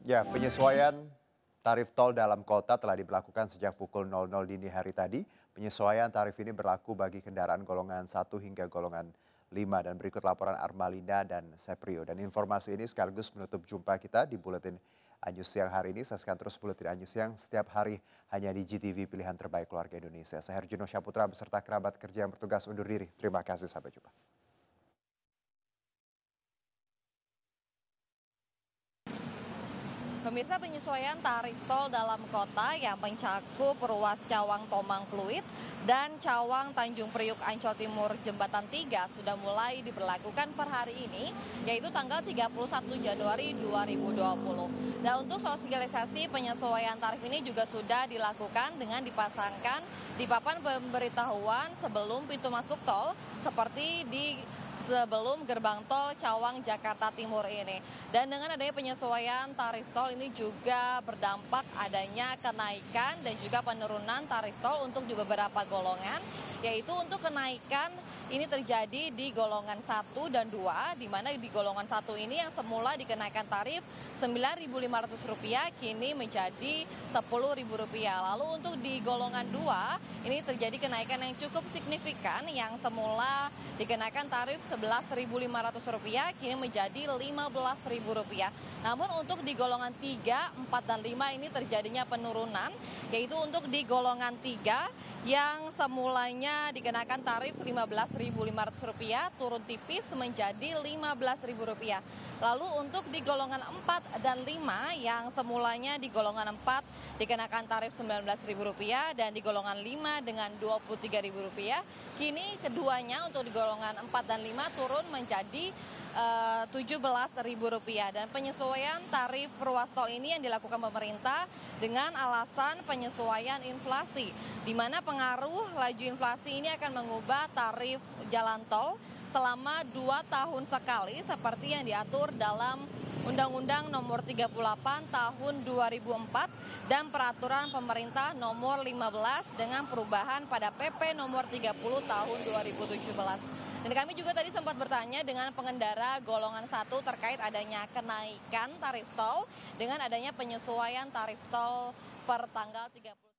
Ya, penyesuaian tarif tol dalam kota telah diberlakukan sejak pukul 00 dini hari tadi. Penyesuaian tarif ini berlaku bagi kendaraan golongan 1 hingga golongan 5 dan berikut laporan Armalina dan Seprio. Dan informasi ini sekaligus menutup jumpa kita di Buletin Anjus Siang hari ini. Saksikan terus Buletin Anjus Siang setiap hari hanya di GTV Pilihan Terbaik Keluarga Indonesia. Saya Herjuno Syaputra beserta kerabat kerja yang bertugas undur diri. Terima kasih, sampai jumpa. Pemirsa penyesuaian tarif tol dalam kota yang mencakup ruas Cawang Tomang Fluid dan Cawang Tanjung Priuk Ancol Timur Jembatan 3 sudah mulai diberlakukan per hari ini yaitu tanggal 31 Januari 2020. Dan untuk sosialisasi penyesuaian tarif ini juga sudah dilakukan dengan dipasangkan di papan pemberitahuan sebelum pintu masuk tol seperti di sebelum gerbang tol Cawang Jakarta Timur ini. Dan dengan adanya penyesuaian tarif tol ini juga berdampak adanya kenaikan dan juga penurunan tarif tol untuk di beberapa golongan, yaitu untuk kenaikan ini terjadi di golongan 1 dan 2, di mana di golongan 1 ini yang semula dikenakan tarif Rp9.500 kini menjadi Rp10.000. Lalu untuk di golongan 2 ini terjadi kenaikan yang cukup signifikan yang semula dikenakan tarif Rp11.500 kini menjadi Rp15.000. Namun untuk di golongan 3, 4, dan 5 ini terjadinya penurunan, yaitu untuk di golongan 3 yang semulanya dikenakan tarif Rp15.500 turun tipis menjadi Rp15.000. Lalu untuk di golongan 4 dan 5 yang semulanya di golongan 4 dikenakan tarif Rp19.000 dan di golongan 5 dengan Rp23.000, kini keduanya untuk di golongan 4 dan 5 turun menjadi eh, Rp17.000 dan penyesuaian tarif ruas tol ini yang dilakukan pemerintah dengan alasan penyesuaian inflasi di mana pengaruh laju inflasi ini akan mengubah tarif jalan tol selama dua tahun sekali seperti yang diatur dalam Undang-Undang Nomor 38 Tahun 2004 dan Peraturan Pemerintah Nomor 15 dengan perubahan pada PP Nomor 30 Tahun 2017. Dan kami juga tadi sempat bertanya dengan pengendara golongan satu terkait adanya kenaikan tarif tol dengan adanya penyesuaian tarif tol per tanggal 30